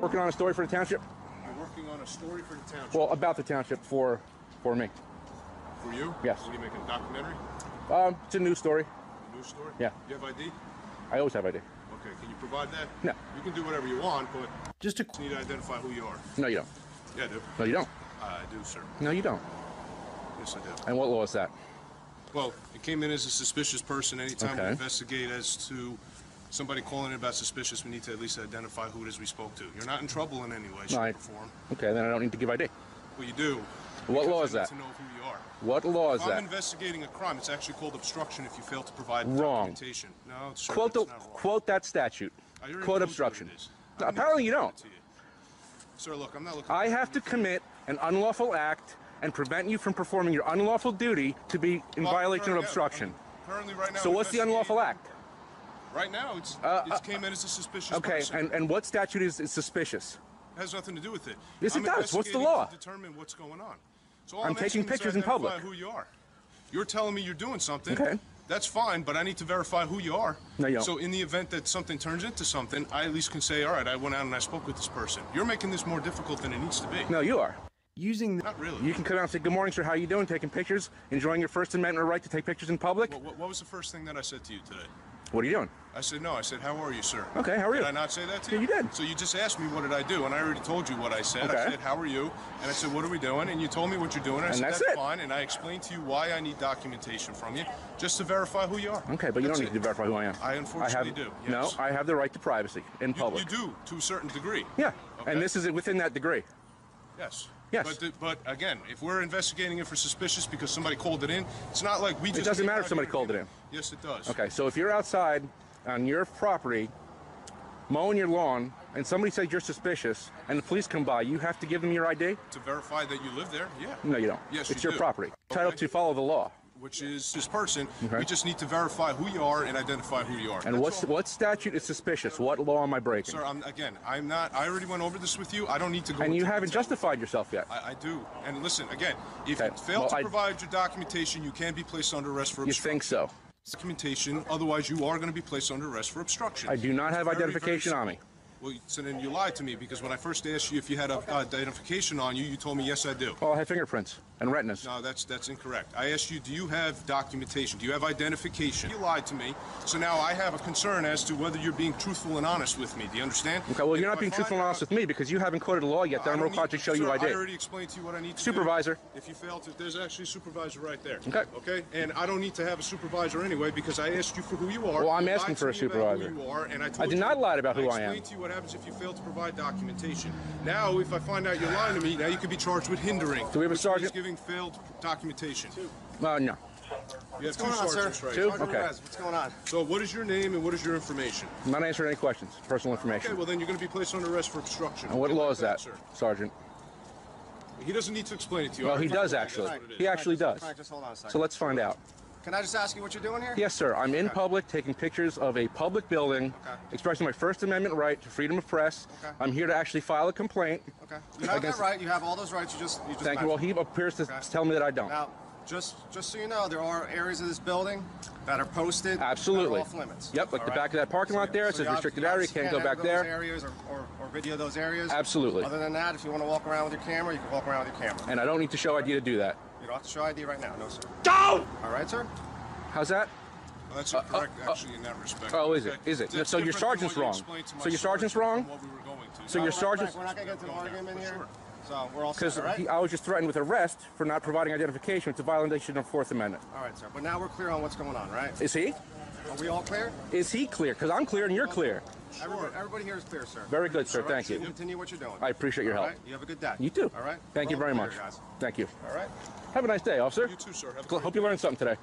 Working on a story for the township. You're working on a story for the township. Well, about the township for for me. for you? yes. What are you making? A documentary? Um, it's a news story. A news story? Yeah. You have ID? I always have ID. Okay. Can you provide that? No. You can do whatever you want, but Just to... you need to identify who you are. No, you don't. Yeah, I do. No, you don't. I do, sir. No, you don't. Yes, I do. And what law is that? Well, it came in as a suspicious person. Anytime we Okay. investigate as to somebody calling in about suspicious, we need to at least identify who it is we spoke to. You're not in trouble in any way, shape, Right. or form. Okay, then I don't need to give ID. Well, you do. What law is that? To know who you are. What law is If I'm that? investigating a crime, it's actually called obstruction if you fail to provide Wrong. documentation. No, sir, Quote the wrong. quote that statute. Quote obstruction. it is. No, apparently you don't. explain it to you. Sir, look, I'm not looking. I have to commit an unlawful act and prevent you from performing your unlawful duty to be in Well, violation of obstruction. I'm Currently, right now. So what's the unlawful act? Right now, it's Uh, it came in as a suspicious Okay, person. and, and what statute is, is suspicious? It has nothing to do with it. Yes, it I'm does. What's the law? To determine what's going on. So all I'm I'm, taking asking is pictures in identify public. Who you are? You're telling me you're doing something. Okay. That's fine, but I need to verify who you are. No, you don't. So in the event that something turns into something, I at least can say, all right, I went out and I spoke with this person. You're making this more difficult than it needs to be. No, you are. using the, Not really. You can come out and say, good morning, sir, how are you doing? Taking pictures, enjoying your First Amendment right to take pictures in public? What, what, what was the first thing that I said to you today? What are you doing? I said, no. I said, how are you, sir? Okay, how are you? Did I not say that to Yeah, you? you did. So you just asked me what did I do, and I already told you what I said. Okay. I said, how are you? And I said, what are we doing? And you told me what you're doing. And I And said, that's that's, it. fine. And I explained to you why I need documentation from you, just to verify who you are. Okay, but you That's don't need to verify who I am. I unfortunately have, do, No, yes. I have the right to privacy in You, public. you do, to a certain degree. Yeah, Okay. and this is within that degree. Yes. Yes. But, the, but again, if we're investigating it for suspicious because somebody called it in, it's not like we just. doesn't matter if somebody called it in. Yes, it does. Okay, so if you're outside on your property mowing your lawn and somebody says you're suspicious and the police come by, you have to give them your ID? To verify that you live there, yeah. No, you don't. Yes, it's you your do. property. Entitled Okay. to follow the law. Which is this person. Okay. We just need to verify who you are and identify who you are. And That's what's all. what statute is suspicious? What law am I breaking? Sir, I'm, again, I'm not. I already went over this with you. I don't need to go. and you haven't detail. justified yourself yet. I, I do. And listen, again, if Okay, you fail well, to I- provide your documentation, you can be placed under arrest for You think so? Documentation. Otherwise, you are going to be placed under arrest for obstruction. I do not have very, very identification on me. Well, so then you lied to me because when I first asked you if you had a, uh, identification on you, you told me yes, I do. Well, I have fingerprints and retinas. No, that's that's incorrect. I asked you, do you have documentation? Do you have identification? You lied to me. So now I have a concern as to whether you're being truthful and honest with me. Do you understand? Okay, well, If you're not being truthful and honest with me because you haven't quoted a law yet that I I'm required to show you sir, ID. I already explained to you what I need to Supervisor. do. If you fail to, there's actually a supervisor right there. Okay. Okay. And I don't need to have a supervisor anyway because I asked you for who you are. Well, I'm asking for a supervisor. You are, and I, I did you- not lie about who I am. Explained to you what happens if you fail to provide documentation. Now, if I find out you're lying to me, now you could be charged with hindering. Do we have a sergeant? Giving failed documentation. Uh, no. You have What's two going on, sir? sergeants right Two? Sergeant Okay. Perez, what's going on? So, what is your name and what is your information? I'm not answering any questions. Personal information. Okay, well then you're going to be placed under arrest for obstruction. and what Okay, law like is that, sir? Sergeant? He doesn't need to explain it to you. Well, he does actually. that's what it He actually does. Frank, just hold on a second. So let's find out. Can I just ask you what you're doing here? Yes, sir. I'm in Okay. public taking pictures of a public building, Okay. expressing my First Amendment right to freedom of press. Okay. I'm here to actually file a complaint. Okay. You have Against- that right. You have all those rights. You just you just Thank you. Well, he appears to tell me that I don't. Now, just just so you know, there are areas of this building that are posted. Absolutely. Are off limits. Yep, like All the right? back of that parking lot there, it So says you ob- restricted you area, obviously can't go back there. areas or, or, or video those areas. Absolutely. Other than that, if you want to walk around with your camera, you can walk around with your camera. And I don't need to show ID to do that. You don't have to show ID right now, no sir. Don't! All right, sir. How's that? Well, that's incorrect, actually, in that respect. Uh, Oh, is it? Is it? That's So your different than what sergeant's wrong. explained to my So your sergeant's wrong? we were going. So your All right, sergeant's- Frank, We're not gonna get into an argument here. Sure. So we're all set. Because All right. I was just threatened with arrest for not providing identification. It's a violation of Fourth Amendment. All right, sir. But now we're clear on what's going on, right? Is he? Are we all clear? Is he clear? Because I'm clear and you're clear. Everybody, everybody here is clear, sir. Very good, sir. All right, Thank so you. Continue what you're doing. I appreciate your help. right? You have a good day. You too. All right? Thank you We're very all much. guys. Thank you. All right? Have a nice day, officer. You too, sir. Have a Hope great you learned something today.